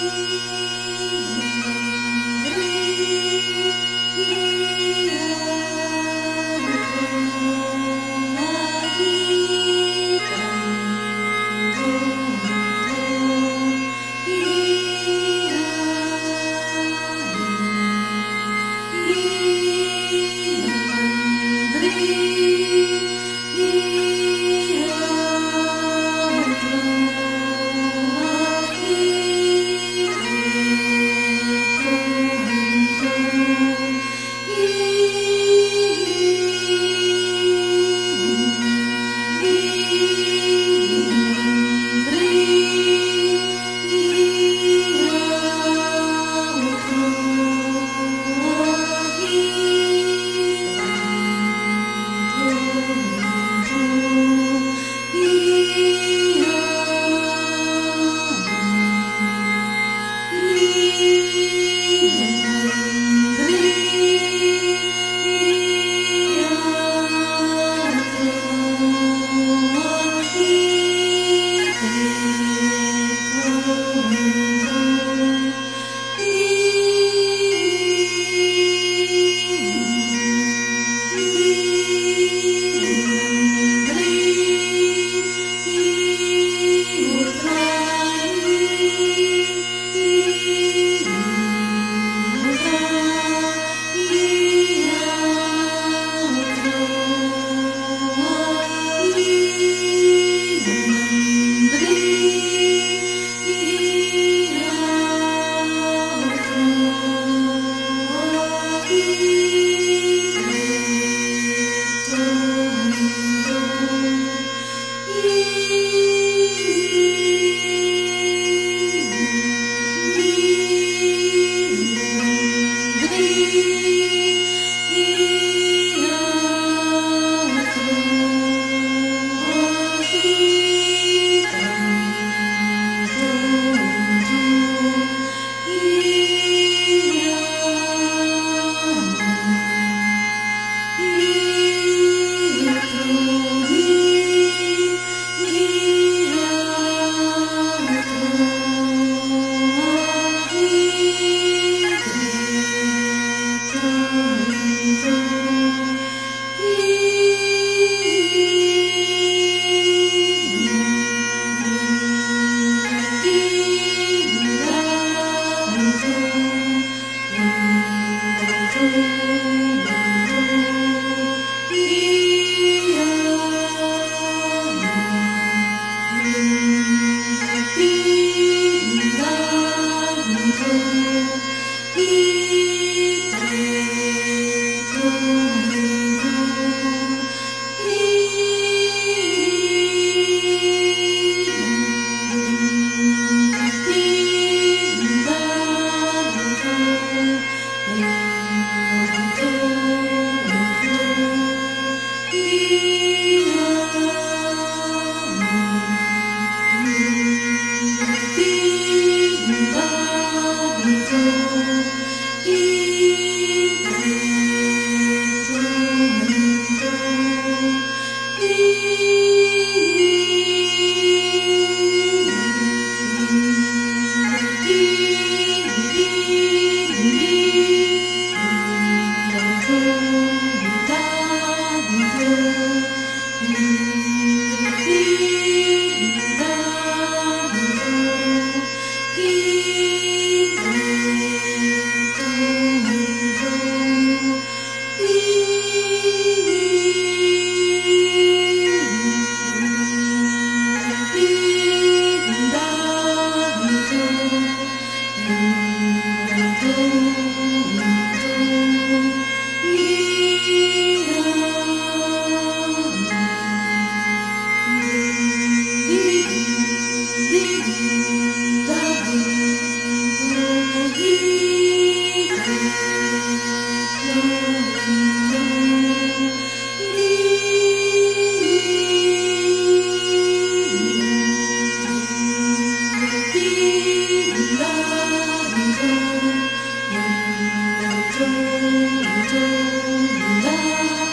Música do love.